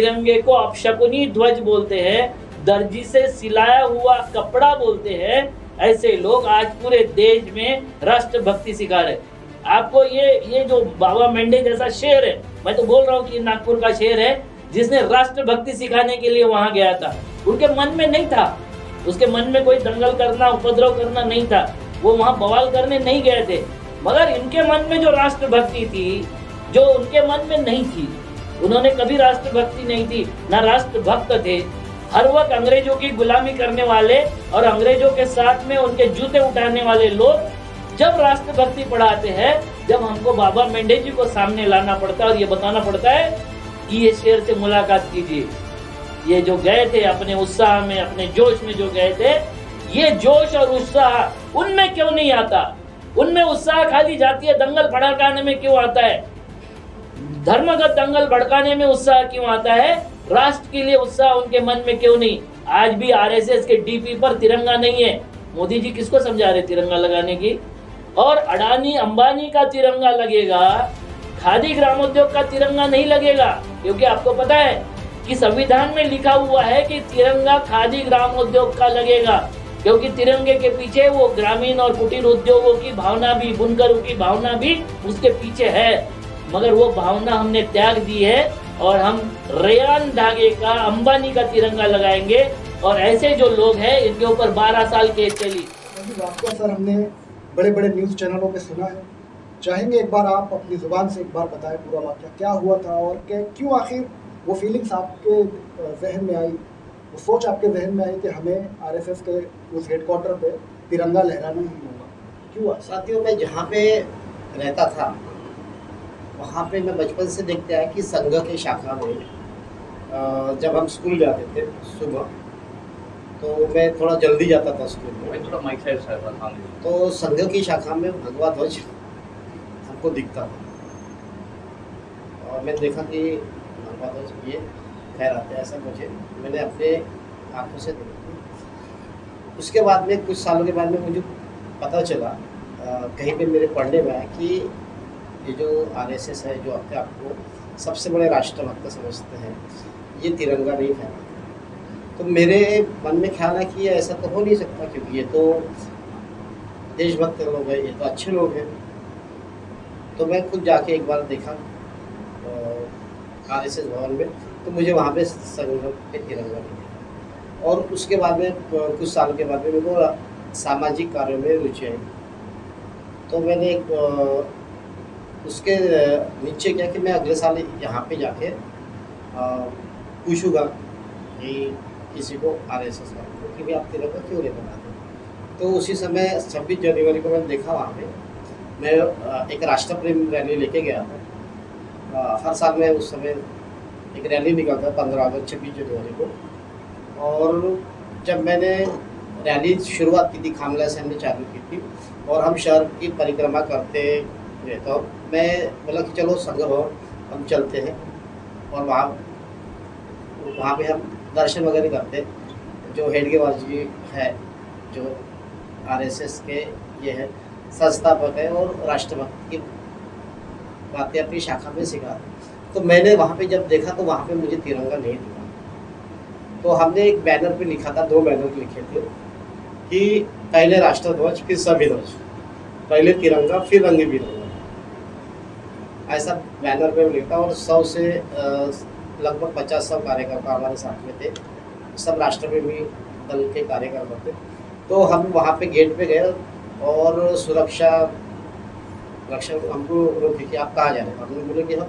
तिरंगे को अपशकुनी ध्वज बोलते हैं, दर्जी से सिलाया हुआ कपड़ा बोलते हैं, ऐसे लोग आज पूरे देश में राष्ट्रभक्ति सिखा रहे आपको ये ये जो बाबा मेंढे जैसा शेर है, मैं तो बोल रहा हूँ कि नागपुर का शेर है, जिसने राष्ट्रभक्ति सिखाने के लिए वहाँ गया था। उनके मन में नहीं था। उसके मन में कोई दंगल करना, उपद्रव करना नहीं था। वो वहाँ बवाल करने नहीं गए थे। मगर इनके मन में जो राष्ट्रभक्ति थी, जो उनके मन में नहीं थी उन्होंने कभी राष्ट्रभक्ति नहीं थी, ना राष्ट्रभक्त थे। हर वक्त अंग्रेज़ों की गुलामी करने वाले और अंग्रेज़ों के साथ में उनके जूते उठाने वाले लोग जब राष्ट्रभक्ति पढ़ाते हैं, जब हमको बाबा मेंढे जी को सामने लाना पड़ता है और ये बताना पड़ता है कि ये शेर से मुलाकात कीजिए। ये जो गए थे अपने उत्साह में, अपने जोश में जो गए थे, ये जोश और उत्साह उनमें क्यों नहीं आता? उनमें उत्साह खाली जाती है, दंगल भड़काने में क्यों आता है? धर्मगत दंगल भड़काने में उत्साह क्यों आता है? राष्ट्र के लिए उत्साह उनके मन में क्यों नहीं? आज भी आरएसएस के डीपी पर तिरंगा नहीं है। मोदी जी किसको समझा रहे तिरंगा लगाने की? और अडानी अंबानी का तिरंगा लगेगा। खादी ग्रामोद्योग का तिरंगा नहीं लगेगा, क्योंकि आपको पता है कि संविधान में लिखा हुआ है कि तिरंगा खादी ग्रामोद्योग का लगेगा, क्योंकि तिरंगे के पीछे वो ग्रामीण और कुटीर उद्योगों की भावना भी, बुनकरों की भावना भी उसके पीछे है। मगर वो भावना हमने त्याग दी है और हम रेयान धागे का अंबानी का तिरंगा लगाएँगे और ऐसे जो लोग हैं इनके ऊपर 12 साल केस चली। आपका सर हमने बड़े बड़े न्यूज़ चैनलों पे सुना है। चाहेंगे एक बार आप अपनी ज़ुबान से एक बार बताएँ पूरा वाक्य क्या हुआ था और क्यों आखिर वो फीलिंग्स आपके जहन में आई? वो सोच आपके जहन में आई कि हमें आरएसएस के उस हेडक्वार्टर पे तिरंगा लहराना ही होगा। क्यों साथियों में जहाँ पे रहता था वहाँ पे मैं बचपन से देखते आया कि संघ की शाखा में जब हम स्कूल जाते थे सुबह तो मैं थोड़ा जल्दी जाता था स्कूल में। थोड़ा माइक साइड तो संघ की शाखा में भगवा ध्वज हमको दिखता था। और मैं देखा कि भगवा ध्वज ये फहराते ऐसा मुझे मैंने अपने आँखों से देखा। उसके बाद में कुछ सालों के बाद में मुझे पता चला कहीं पे मेरे पढ़ने में आया कि ये जो आरएसएस है, जो अपने आप को सबसे बड़े राष्ट्रभक्त समझते हैं, ये तिरंगा नहीं फैला तो मेरे मन में ख्याल है कि ऐसा तो हो नहीं सकता, क्योंकि ये तो देशभक्त लोग हैं, ये तो अच्छे लोग हैं। तो मैं खुद जाके एक बार देखा आर एस एस भवन में तो मुझे वहाँ पे संगठन पे तिरंगा मिला। और उसके बाद में कुछ साल के बाद में मेरे को सामाजिक कार्यों में रुचि आई। तो मैंने एक उसके नीचे क्या कि मैं अगले साल यहाँ पे जाके पूछूँगा कि किसी को आर एस एस वाले कि भाई आप तिरंगा क्यों नहीं बनाते तो उसी समय छब्बीस जनवरी को मैंने देखा वहाँ पे, मैं एक राष्ट्र प्रेम रैली लेके गया था। हर साल मैं उस समय एक रैली निकलता पंद्रह अगस्त छब्बीस जनवरी को। और जब मैंने रैली शुरुआत की थी, खामला से हमने चालू की थी, और हम शहर की परिक्रमा करते रहे तो मैं बोला कि चलो संघ भवन हम चलते हैं। और वहाँ वहाँ पे हम दर्शन वगैरह करते जो हेडगेवार जी है, जो आरएसएस के ये है, संस्थापक है और राष्ट्रभक्त की बातें अपनी शाखा में सिखाते तो मैंने वहाँ पे जब देखा तो वहाँ पे मुझे तिरंगा नहीं दिखा। तो हमने एक बैनर पे लिखा था, दो बैनर लिखे थे कि पहले राष्ट्रध्वज, फिर सभी ध्वज। पहले तिरंगा, फिर रंग बिरंगा ऐसा बैनर पे लिखा और सौ से लगभग पचास सौ कार्यकर्ता हमारे साथ में थे। सब राष्ट्र में भी दल के कार्यकर्ता थे। तो हम वहाँ पे गेट पे गए और सुरक्षा रक्षक हमको रोके कि आप कहाँ जा रहे हैं? हमने बोले कि हम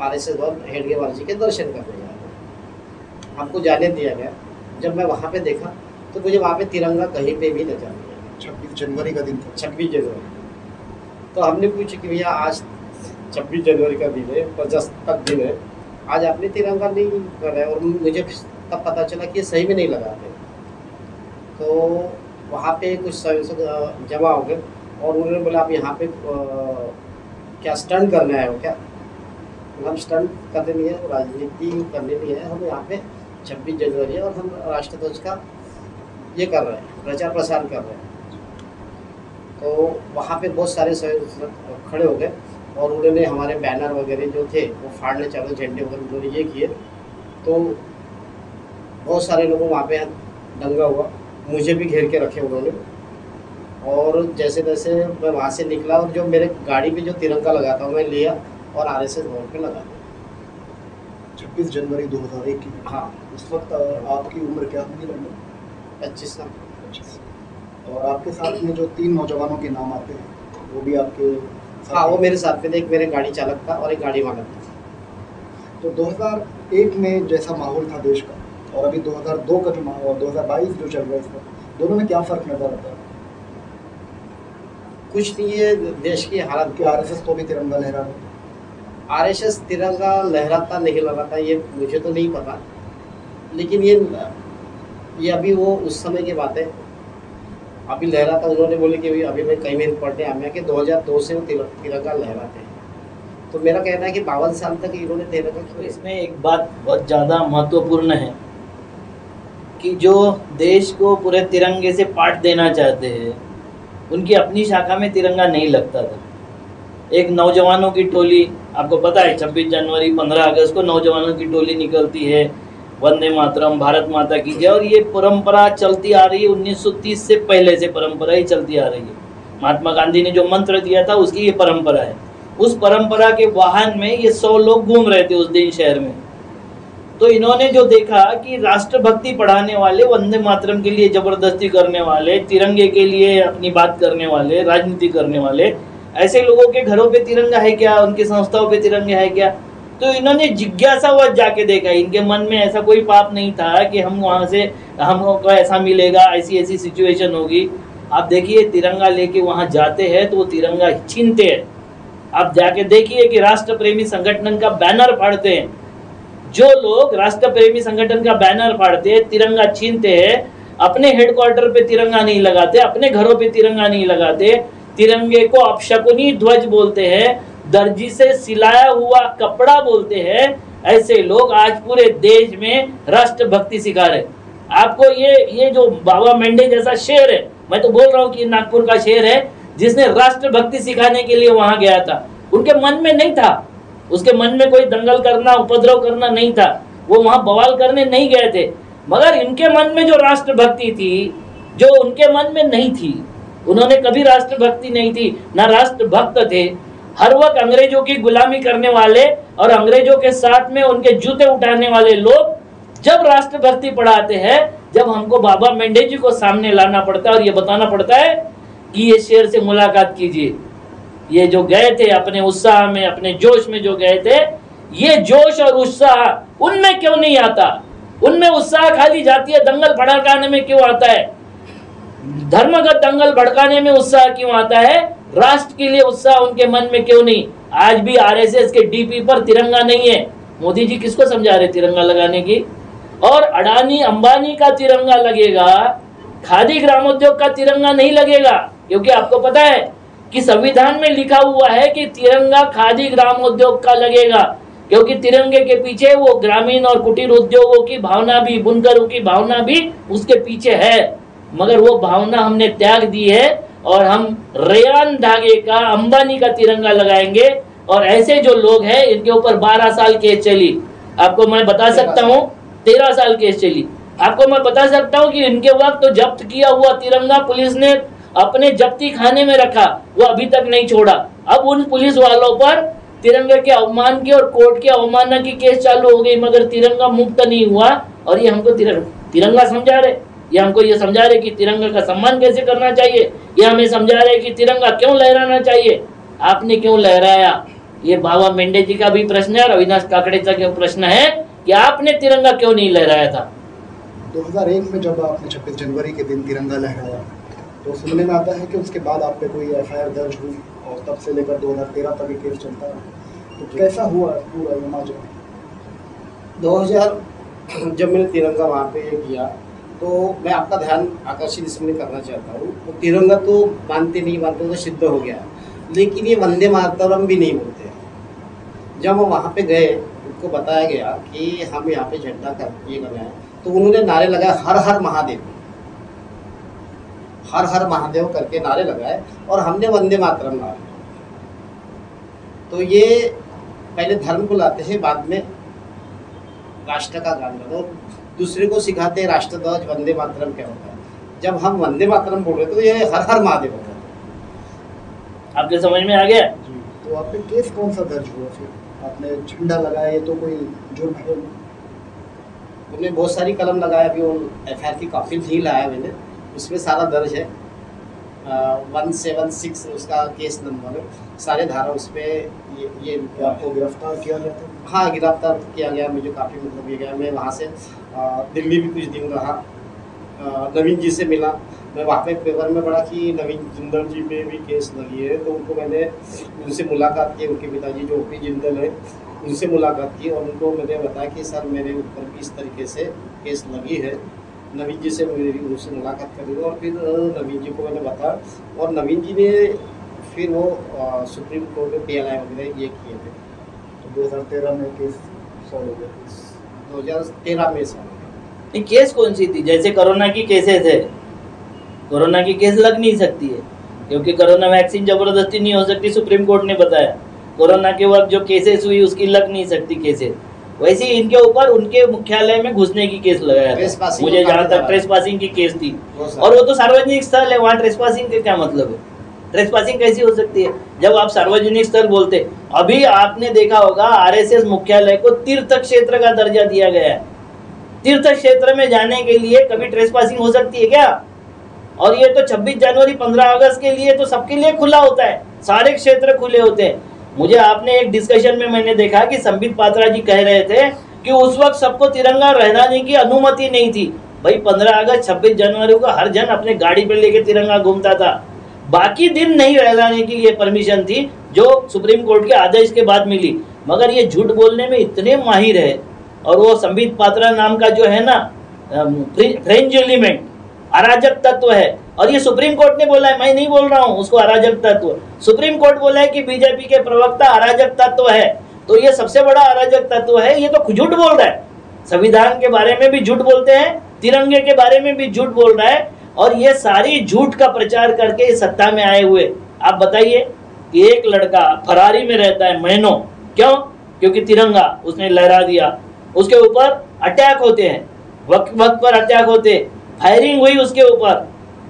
आर एस एस भवन हेडगेवार जी के दर्शन करने जा रहे हैं। हमको जाने दिया गया। जब मैं वहाँ पे देखा तो मुझे वहाँ पे तिरंगा कहीं पे भी नज़र नहीं आया। छब्बीस जनवरी का दिन था। छब्बीस जनवरी। तो हमने पूछा कि भैया आज छब्बीस जनवरी का दिन है, पचास दिन है। आज आपने तिरंगा नहीं कर रहे और मुझे तब पता चला कि ये सही में नहीं लगाते तो वहाँ पे कुछ स्वयं जमा हो गए और उन्होंने बोला, आप यहाँ पे क्या स्टंट करने आए हो क्या? हम स्टंट करने नहीं है, राजनीति करने नहीं है। हम यहाँ पे छब्बीस जनवरी है और हम राष्ट्र ध्वज का ये कर रहे हैं, प्रचार प्रसार कर रहे हैं। तो वहाँ पे बहुत सारे खड़े हो गए। और उन्होंने हमारे बैनर वगैरह जो थे वो फाड़ने चलो झंडे वगैरह उन्होंने ये किए। तो बहुत सारे लोगों वहाँ पे दंगा हुआ। मुझे भी घेर के रखे उन्होंने। और जैसे तैसे मैं वहाँ से निकला और जो मेरे गाड़ी पे जो तिरंगा लगा था मैं लिया और आर एस एस भवन पर लगा दिया। छब्बीस जनवरी 2001 की। हाँ। उस वक्त आपकी उम्र क्या होगी लगभग? पच्चीस साल। पच्चीस। और आपके साथ में जो तीन नौजवानों के नाम आते हैं वो भी आपके हाँ वो मेरे साथ में थे एक मेरे गाड़ी चालक था और एक गाड़ी मालक था। तो 2001 में जैसा माहौल था देश का और अभी 2002 का जो माहौल और 2022 जो चल रहा है इसका दोनों में क्या फ़र्क नज़र आता है? कुछ नहीं ये देश की हालत कि आरएसएस तो भी तिरंगा लहरा आर एस एस तिरंगा लहराता नहीं लहराता ये मुझे तो नहीं पता। लेकिन ये ये अभी वो उस समय की बात है अभी लहराता उन्होंने बोले कि अभी मैं कई महीने पढ़ने आया कि 2002 से वो तिर- तिरंगा लहराते हैं। तो मेरा कहना है कि बावन साल तक इन्होंने तिरंगा तो इसमें एक बात बहुत ज़्यादा महत्वपूर्ण है कि जो देश को पूरे तिरंगे से पाट देना चाहते हैं, उनकी अपनी शाखा में तिरंगा नहीं लगता था। एक नौजवानों की टोली, आपको पता है, छब्बीस जनवरी, पंद्रह अगस्त को नौजवानों की टोली निकलती है। वंदे मातरम, भारत माता की जय। और ये परंपरा चलती आ रही है 1930 से पहले से परंपरा ही चलती आ रही है। महात्मा गांधी ने जो मंत्र दिया था, उसकी ये परंपरा है। उस परंपरा के वाहन में ये सौ लोग घूम रहे थे उस दिन शहर में। तो इन्होंने जो देखा कि राष्ट्रभक्ति पढ़ाने वाले, वंदे मातरम के लिए ज़बरदस्ती करने वाले, तिरंगे के लिए अपनी बात करने वाले, राजनीति करने वाले, ऐसे लोगों के घरों पे तिरंगा है क्या? उनकी संस्थाओं पे तिरंगा है क्या? तो इन्होंने जिज्ञासावश जाके देखा। इनके मन में ऐसा कोई पाप नहीं था कि हम वहाँ से, हमको ऐसा मिलेगा, ऐसी ऐसी सिचुएशन होगी। आप देखिए, तिरंगा लेके वहाँ जाते हैं तो वो तिरंगा छीनते हैं। आप जाके देखिए कि राष्ट्र प्रेमी संगठन का बैनर फाड़ते हैं। जो लोग राष्ट्र प्रेमी संगठन का बैनर फाड़ते हैं, तिरंगा छीनते हैं, अपने हेडक्वार्टर पे तिरंगा नहीं लगाते, अपने घरों पे तिरंगा नहीं लगाते। तिरंगे को अपशकुनी ध्वज बोलते हैं। दर्जी से सिलाया हुआ कपड़ा बोलते हैं, ऐसे लोग आज पूरे देश में राष्ट्रभक्ति सिखा रहे आपको ये ये जो बाबा मेंढे जैसा शेर है, मैं तो बोल रहा हूँ कि नागपुर का शेर है, जिसने राष्ट्रभक्ति सिखाने के लिए वहाँ गया था। उनके मन में नहीं था। उसके मन में कोई दंगल करना, उपद्रव करना नहीं था। वो वहाँ बवाल करने नहीं गए थे। मगर इनके मन में जो राष्ट्रभक्ति थी, जो उनके मन में नहीं थी, उन्होंने कभी राष्ट्रभक्ति नहीं थी, ना राष्ट्रभक्त थे हर वक्त अंग्रेज़ों की गुलामी करने वाले और अंग्रेज़ों के साथ में उनके जूते उठाने वाले लोग जब राष्ट्रभक्ति पढ़ाते हैं, जब हमको बाबा मेंढे जी को सामने लाना पड़ता है और ये बताना पड़ता है कि ये शेर से मुलाकात कीजिए। ये जो गए थे अपने उत्साह में, अपने जोश में जो गए थे, ये जोश और उत्साह उनमें क्यों नहीं आता? उनमें उत्साह खाली जाती है, दंगल भड़काने में क्यों आता है? धर्मगत दंगल भड़काने में उत्साह क्यों आता है? राष्ट्र के लिए उत्साह उनके मन में क्यों नहीं? आज भी आरएसएस के डीपी पर तिरंगा नहीं है। मोदी जी किसको समझा रहे तिरंगा लगाने की? और अडानी अंबानी का तिरंगा लगेगा, खादी ग्रामोद्योग का तिरंगा नहीं लगेगा, क्योंकि आपको पता है कि संविधान में लिखा हुआ है कि तिरंगा खादी ग्रामोद्योग का लगेगा, क्योंकि तिरंगे के पीछे वो ग्रामीण और कुटीर उद्योगों की भावना भी, बुनकरों की भावना भी उसके पीछे है। मगर वो भावना हमने त्याग दी है और हम रेयान धागे का अंबानी का तिरंगा लगाएँगे। और ऐसे जो लोग हैं इनके ऊपर 12 साल केस चली। आपको मैं बता सकता हूँ तेरह साल केस चली। आपको मैं बता सकता हूँ कि इनके वक्त तो जब्त किया हुआ तिरंगा पुलिस ने अपने जब्ती खाने में रखा वो अभी तक नहीं छोड़ा। अब उन पुलिस वालों पर तिरंगे के अवमान की और कोर्ट के अवमानना की केस चालू हो गई मगर तिरंगा मुक्त नहीं हुआ और ये हमको तिरंगा तिरंगा समझा रहे। ये हमको ये समझा रहे कि तिरंगा का सम्मान कैसे करना चाहिए? ये हमें समझा रहे कि तिरंगा क्यों लहराना चाहिए? आपने क्यों लहराया? ये बाबा मेंढे जी का भी प्रश्न है और अविनाश काकड़े का क्यों प्रश्न है कि आपने तिरंगा क्यों नहीं लहराया था? 2001 में जब आपने 26 जनवरी के दिन तिरंगा लहराया तो सुनने में आता है कि उसके बाद आप पे कोई एफ़ दर्ज हुई और तब से लेकर 2013 तक ये केस चलता रहा। तो कैसा हुआ पूरा ये माजरा 2000 जब मैंने तिरंगा वहाँ पे किया तो मैं आपका ध्यान आकर्षित इसमें करना चाहता हूँ। तो तिरंगा तो मानते नहीं, मानते तो सिद्ध हो गया। लेकिन ये वंदे मातरम भी नहीं बोलते जब हम वहाँ पे गए, उनको बताया गया कि हम यहाँ पे झंडा कर ये कर रहे हैं तो उन्होंने नारे लगाए हर हर महादेव। हर हर महादेव करके नारे लगाए और हमने वंदे मातरम नारे तो ये पहले धर्म को लाते हैं, बाद में राष्ट्र का गाना और दूसरे को सिखाते हैं राष्ट्रध्वज वंदे मातरम क्या होता है? जब हम वंदे मातरम बोल रहे तो ये हर हर महादेव होता है। आपके समझ में आ गया? जी। तो आप पे केस कौन सा दर्ज हुआ फिर? आपने झंडा लगाया ये तो कोई जुर्म है। नहीं। हमने बहुत सारी कलम लगाया अभी वो एफ़ आई की काफ़ी नहीं लाया मैंने। उसमें सारा दर्ज है। वन सेवन सिक्स उसका केस नंबर सारे धारा उस पर ये ये आपको गिरफ़्तार किया गया था? हाँ गिरफ़्तार किया गया मुझे काफ़ी मतलब ये गया। मैं वहाँ से दिल्ली भी कुछ दिन रहा। नवीन जी से मिला। मैं वहाँ पे पेपर में पढ़ा कि नवीन जिंदल जी पे भी केस लगी है। तो उनको मैंने, उनसे मुलाकात की, उनके पिताजी जो ओ पी जिंदल है, उनसे मुलाकात की और उनको मैंने बताया कि सर, मेरे ऊपर भी इस तरीके से केस लगी है। नवीन जी से मेरी, उनसे मुलाकात करी और फिर नवीन जी को मैंने बताया और नवीन जी ने फिर वो सुप्रीम कोर्ट में पी एल आई वगैरह ये किए थे। तो 2013 में केस सॉल्व हो गया। दो हज़ार तेरह में सर केस कौन सी थी? जैसे कोरोना की केसेस है। कोरोना की केस लग नहीं सकती है। क्योंकि कोरोना वैक्सीन ज़बरदस्ती नहीं हो सकती सुप्रीम कोर्ट ने बताया। कोरोना के वक्त जो केसेस हुई उसकी लग नहीं सकती केसेस वैसे इनके ऊपर उनके मुख्यालय में घुसने की केस लगाया था। मुझे जहाँ तक ट्रेस पासिंग की केस थी। और वो तो सार्वजनिक स्थल है वहाँ ट्रेस पासिंग का क्या मतलब है? ट्रेस पासिंग कैसी हो सकती है? जब आप सार्वजनिक स्थल बोलते अभी आपने देखा होगा, आरएसएस मुख्यालय को तीर्थ क्षेत्र का दर्जा दिया गया है। तीर्थ क्षेत्र में जाने के लिए कभी ट्रेस पासिंग हो सकती है क्या? और ये तो 26 जनवरी 15 अगस्त के लिए तो सबके लिए खुला होता है, सारे क्षेत्र खुले होते हैं। मुझे आपने एक डिस्कशन में मैंने देखा कि संबित पात्रा जी कह रहे थे कि उस वक्त सबको तिरंगा लहराने की अनुमति नहीं थी। भाई 15 अगस्त 26 जनवरी को हर जन अपने गाड़ी पे लेके तिरंगा घूमता था। बाकी दिन नहीं लहराने की ये परमिशन थी, जो सुप्रीम कोर्ट के आदेश के बाद मिली। मगर ये झूठ बोलने में इतने माहिर है, और वो संबित पात्रा नाम का जो है ना फ्रेंच एलिमेंट, अराजक तत्व है। और ये सुप्रीम कोर्ट ने बोला है, मैं नहीं बोल रहा हूँ, उसको अराजक तत्व। सुप्रीम कोर्ट बोला है कि बीजेपी के प्रवक्ता अराजक तत्व है। तो ये सबसे बड़ा अराजक तत्व है, ये तो झूठ बोल रहा है। संविधान के बारे में भी झूठ बोलते हैं, तिरंगे के बारे में भी झूठ बोल रहा है और ये सारी झूठ का प्रचार करके सत्ता में आए हुए। आप बताइए कि एक लड़का फरारी में रहता है, महीनों। क्यों? क्योंकि तिरंगा उसने लहरा दिया। उसके ऊपर अटैक होते हैं। वक्त वक्त पर अटैक होते फायरिंग हुई उसके ऊपर।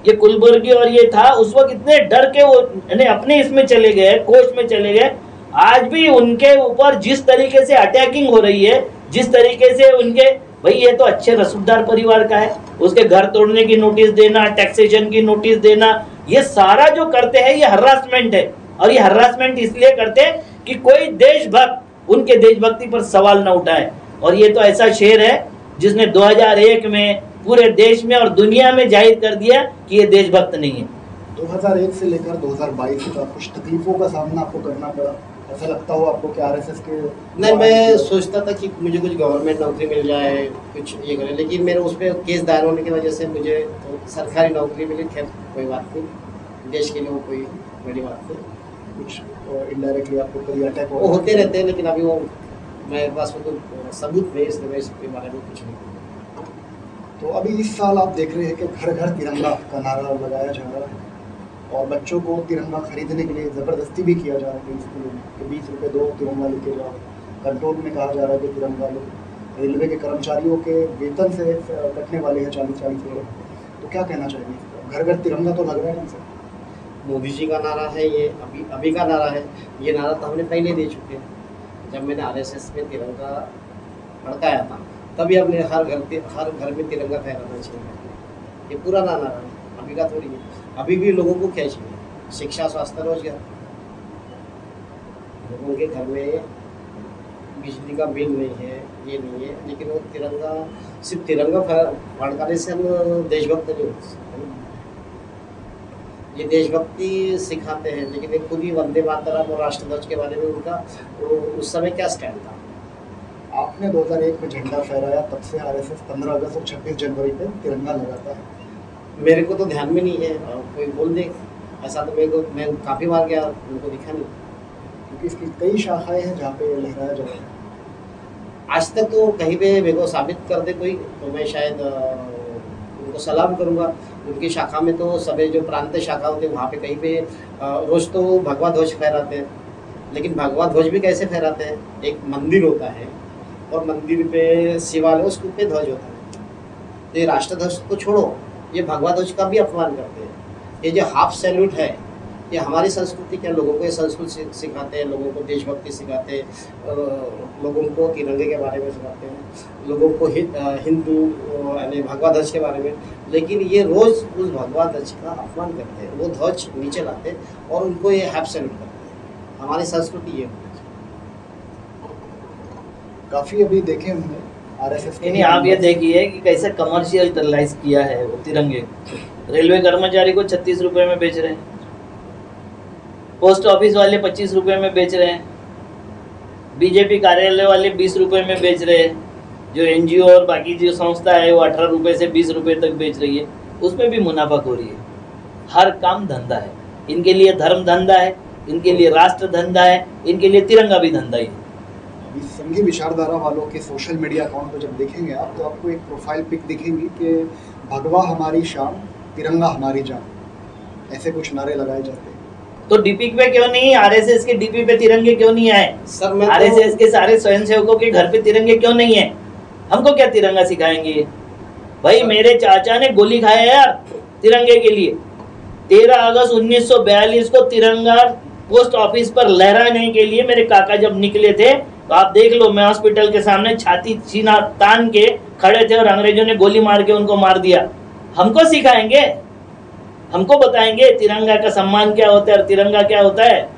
ये कुलबुर्गी और ये था, उस वक्त इतने डर के वो, यानी अपने इसमें चले गए कोच में चले गए। आज भी उनके ऊपर जिस तरीके से अटैकिंग हो रही है, जिस तरीके से उनके भाई, ये तो अच्छे रसूखदार परिवार का है। उसके घर तोड़ने की नोटिस देना टैक्सेशन की नोटिस देना, ये सारा जो करते हैं, ये हरासमेंट है। और ये हरासमेंट इसलिए करते हैं कि कोई देशभक्त उनके देशभक्ति पर सवाल न उठाए। और ये तो ऐसा शेर है जिसने 2001 में पूरे देश में और दुनिया में ज़ाहिर कर दिया कि ये देशभक्त नहीं है। 2001 से लेकर 2022 तक कुछ तकलीफों का सामना आपको करना पड़ा। ऐसा लगता हो आपको कि आरएसएस के नहीं मैं सोचता था कि मुझे कुछ गवर्नमेंट नौकरी मिल जाए कुछ ये करें लेकिन मेरे उस पर केस दायर होने की वजह से मुझे तो सरकारी नौकरी मिली खैर कोई बात नहीं। देश के लिए वो कोई बड़ी बात नहीं। कुछ इनडायरेक्टली आपको कभी अटैक वो होते रहते हैं लेकिन अभी वो मेरे पास में कोई सबूत नहीं इसलिए मैं इसके बारे में कुछ नहीं। तो अभी इस साल आप देख रहे हैं कि घर घर तिरंगा का नारा लगाया जा रहा है। और बच्चों को तिरंगा खरीदने के लिए ज़बरदस्ती भी किया जा रहा है स्कूलों में कि बीस रुपये दो तिरंगा लेके जाओ। कंट्रोल में कहा जा रहा है कि तिरंगा लो। रेलवे के कर्मचारियों के वेतन से कटने वाले हैं चालीस चालीस रुपये तो क्या कहना चाहिए घर घर तिरंगा तो लग रहा है सर? मोदी जी का नारा है ये, अभी अभी का नारा है। ये नारा तो हमने पहले दे चुके हैं। जब मैंने आरएसएस में तिरंगा भड़काया था, तभी हमने हर घर हर घर में तिरंगा फहराना चाहिए। ये पुराना नारा है। अभी थोड़ी। है अभी भी लोगों को क्या चाहिए? शिक्षा, स्वास्थ्य, रोज़गार। लोगों के घर में बिजली का बिल नहीं है, ये नहीं है, लेकिन वो तिरंगा, सिर्फ़ तिरंगा भड़काने से हम देशभक्त नहीं हो सकते। ये देशभक्ति सिखाते हैं, लेकिन ये खुद ही वंदे मातरम और राष्ट्रध्वज के बारे में उनका उस समय क्या स्टैंड था? आपने 2001 में झंडा फहराया, तब से आरएसएस 15 अगस्त और 26 जनवरी पे तिरंगा लगाता है मेरे को तो ध्यान में नहीं है, और कोई बोल दे। ऐसा तो मेरे को, मैं काफ़ी बार गया उनको दिखा नहीं। क्योंकि इसकी कई शाखाएँ हैं जहाँ पे लहराया जा रहा है। आज तक तो कहीं पे मेरे को साबित कर दे कोई तो मैं शायद उनको सलाम करूँगा। उनकी शाखा में तो सभी जो प्रांत शाखा होते हैं, वहाँ पे कहीं पे रोज तो भगवा ध्वज फहराते हैं। लेकिन भगवा ध्वज भी कैसे फहराते हैं? एक मंदिर होता है, और मंदिर पे शिवालय उसके पे ध्वज होता है। तो ये राष्ट्र ध्वज को छोड़ो। ये भगवा ध्वज का भी अपमान करते हैं। ये जो हाफ़ सैल्यूट है, ये हमारी संस्कृति के लोगों को ये संस्कृत सिखाते हैं, लोगों को देशभक्ति सिखाते हैं लोगों को तिरंगे के बारे में सिखाते हैं, लोगों को हिंदू यानी भगवा ध्वज के बारे में। लेकिन ये रोज़ उस भगवा ध्वज का अपमान करते हैं, वो ध्वज नीचे लाते हैं और उनको ये हैप सैल्यूट करते हैं। हमारी संस्कृति ये काफ़ी अभी देखे हमने नहीं आप ये देखिए कि कैसे कमर्शियलाइज किया है वो तिरंगे। रेलवे कर्मचारी को छत्तीस रुपए में बेच रहे हैं। पोस्ट ऑफ़िस वाले पच्चीस रुपए में बेच रहे हैं। बीजेपी कार्यालय वाले बीस रुपए में बेच रहे हैं। जो एनजीओ और बाकी जो संस्था है, वो अठारह रुपए से बीस रुपए तक बेच रही है। उसमें भी मुनाफा हो रही है। हर काम धंधा है। इनके लिए धर्म धंधा है, इनके लिए राष्ट्र धंधा है, इनके लिए तिरंगा भी धंधा ही है। संघी विचारधारा वालों के सोशल मीडिया अकाउंट पर जब देखेंगे आप तो आपको एक प्रोफ़ाइल पिक दिखेंगी कि भगवा हमारी शान तिरंगा हमारी जान। ऐसे कुछ नारे लगाए जाते हैं। तो डीपी पे क्यों नहीं? आरएसएस के डीपी पे तिरंगे क्यों नहीं आए? सर मैं आरएसएस तो... के सारे स्वयंसेवकों के घर पे तिरंगे क्यों नहीं है? हमको क्या तिरंगा सिखाएँगे? भाई मेरे चाचा ने गोली खाया यार तिरंगे के लिए। तेरह अगस्त 1942 को तिरंगा पोस्ट ऑफ़िस पर लहराने के लिए मेरे काका जब निकले थे तो आप देख लो, मैं हॉस्पिटल के सामने छाती छीना तान के खड़े थे और अंग्रेज़ों ने गोली मार के उनको मार दिया। हमको सिखाएँगे? हमको बताएँगे, तिरंगा का सम्मान क्या होता है और तिरंगा क्या होता है?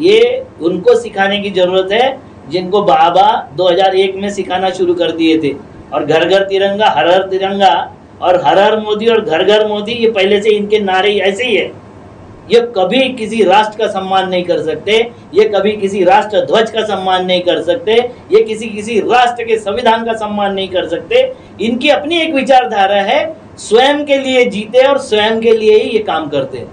ये उनको सिखाने की ज़रूरत है, जिनको बाबा 2001 में सिखाना शुरू कर दिए थे। और घर घर तिरंगा, हर हर तिरंगा, और हर हर मोदी और घर घर मोदी, ये पहले से इनके नारे ऐसे ही है। ये कभी किसी राष्ट्र का सम्मान नहीं कर सकते, ये कभी किसी राष्ट्र ध्वज का सम्मान नहीं कर सकते, ये किसी किसी राष्ट्र के संविधान का सम्मान नहीं कर सकते। इनकी अपनी एक विचारधारा है, स्वयं के लिए जीते और स्वयं के लिए ही ये काम करते हैं।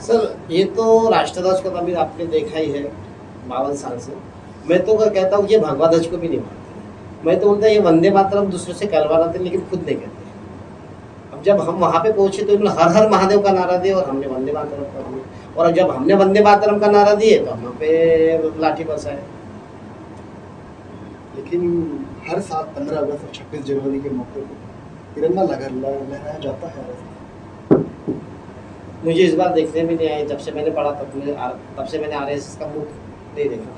सर ये तो राष्ट्रध्वज का तभी आपने देखा ही है, बावन साल से। मैं तो कहता हूँ, ये भगवा ध्वज को भी नहीं मानते। मैं तो बोलता ये वंदे मातरम दूसरे से कहलवाना थे लेकिन खुद नहीं कहते। अब जब हम वहाँ पे पहुँचे तो इन्होंने हर हर महादेव का नारा दिया और हमने वंदे मातरम कर दिया और जब हमने वंदे मातरम का नारा दिए तो हम पे लाठी बरसाए। लेकिन हर साल पंद्रह अगस्त और छब्बीस जनवरी के मौके पर तिरंगा लगा लहराया जाता है। मुझे इस बार देखने में नहीं आई जब से मैंने पढ़ा तब तब से मैंने आर एस का मुख नहीं देखा।